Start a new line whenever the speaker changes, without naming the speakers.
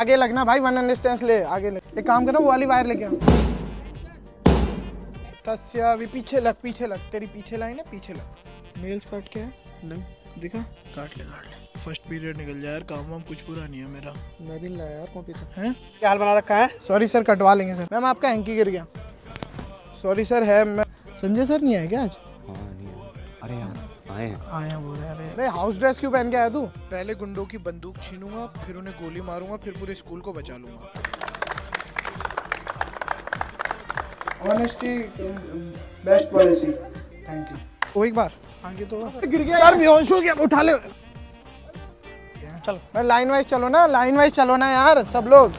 आगे लगना भाई वन डिस्टेंस ले आगे लग एक काम करो वो वाली वायर लेके आओ। तस्या भी पीछे लग पीछे लग। तेरी पीछे लाइन है पीछे लग। मेल्स काट के है? नहीं दिखा? काट ले काट ले। फ़र्स्ट पीरियड निकल जाए यार काम वाम कुछ पूरा नहीं है मेरा। मैं भी लाया यार कॉपी तो है?
क्या हाल बना रखा है?
सॉरी सर कटवा लेंगे सर मैम आपका हैंकी गिर गया। सॉरी सर है मैं संजय सर नहीं आए क्या आज?
हाँ नहीं अरे यार आए हैं।
आए हैं बोल रहे हैं, अरे। हाउस ड्रेस क्यों पहन के आया तू? पहले गुंडों की बंदूक छीनूँगा फिर उन्हें गोली मारूँगा फिर पूरे स्कूल को बचा लूँगा। Honesty best policy thank you वो एक बार। आगे तो गिर गया। यार बेहोश हो गया। उठा ले। चलो। लाइन वाइज चलो ना लाइन वाइज चलो ना यार सब लोग।